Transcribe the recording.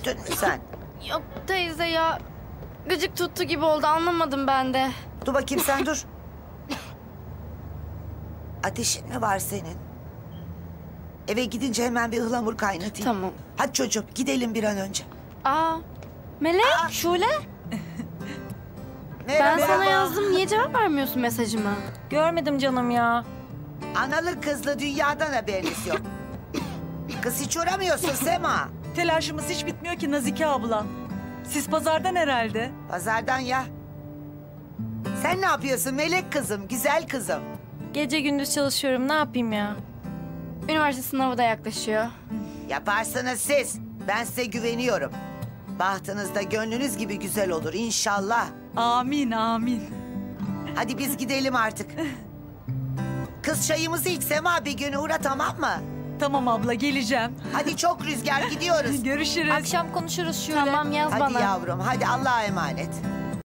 Üşüttün mü sen? Yok teyze ya. Gıcık tuttu gibi oldu anlamadım ben de. Dur bakayım sen dur. Ateşin mi var senin? Eve gidince hemen bir ıhlamur kaynatayım. Tamam. Hadi çocuğum gidelim bir an önce. Aa Melek, Şule ben Merhaba. sana yazdım niye cevap vermiyorsun mesajıma? Görmedim canım ya. Analı kızlı dünyadan haberiniz yok. Kız hiç uğramıyorsun Sema. Telaşımız hiç bitmiyor ki Nazike abla. Siz pazardan herhalde. Pazardan ya. Sen ne yapıyorsun melek kızım, güzel kızım? Gece gündüz çalışıyorum ne yapayım ya? Üniversite sınavı da yaklaşıyor. Yaparsınız siz. Ben size güveniyorum. Bahtınız da gönlünüz gibi güzel olur inşallah. Amin amin. Hadi biz gidelim artık. Kız çayımızı iç Sema bir gün uğra tamam mı? Tamam abla geleceğim. Hadi çok rüzgar gidiyoruz. Görüşürüz. Akşam konuşuruz şöyle. Tamam yaz Hadi bana. yavrum hadi Allah'a emanet.